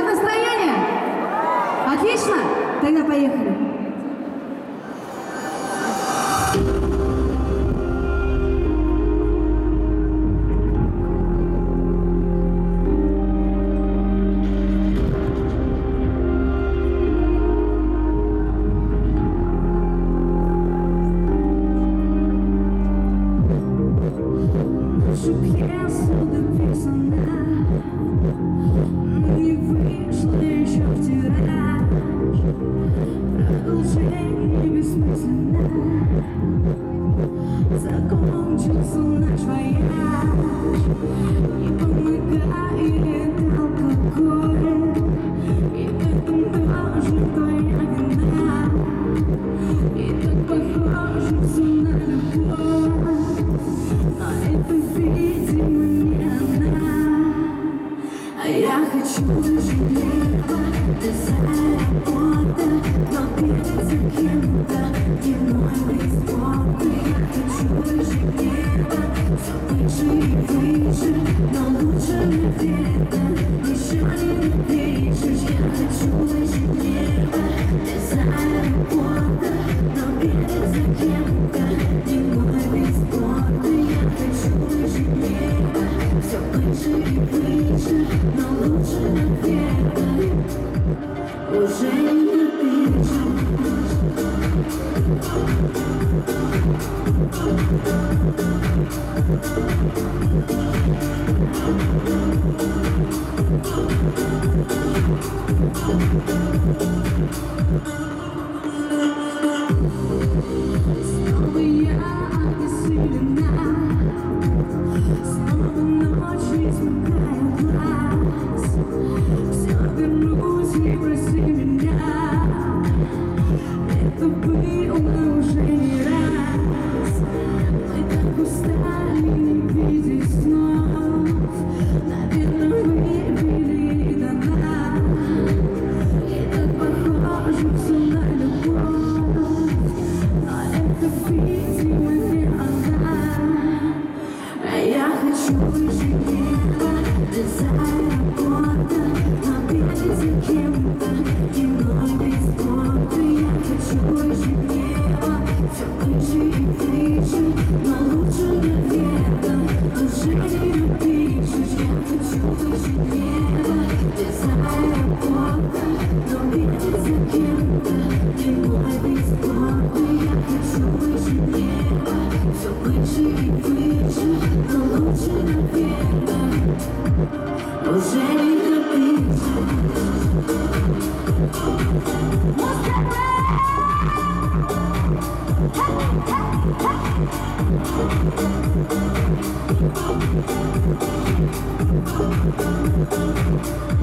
Как настроение? Отлично? Тогда поехали. Should pass the. Desire, water, don't get to give Thank you. 去电话，想回去一次，拿不出的电话，老是记得地址，想回去回去电话，就算爱过，都比不上现在，因为彼此错过，想回去电话，想回去一次，拿不出的电话，老是记得地址。Thank you.